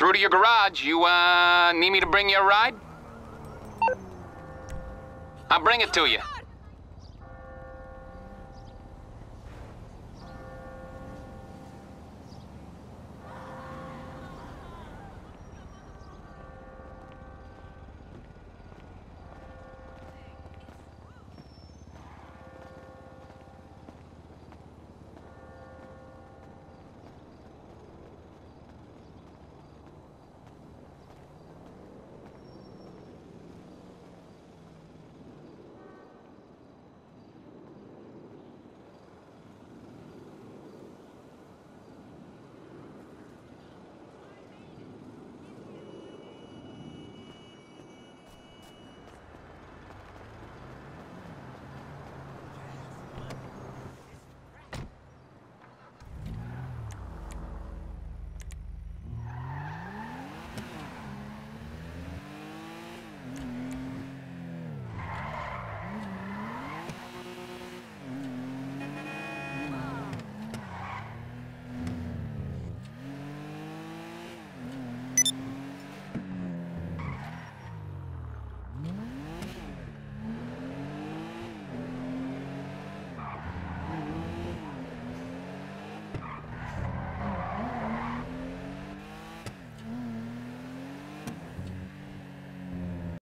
through to your garage. You, uh, need me to bring you a ride? I'll bring it to you.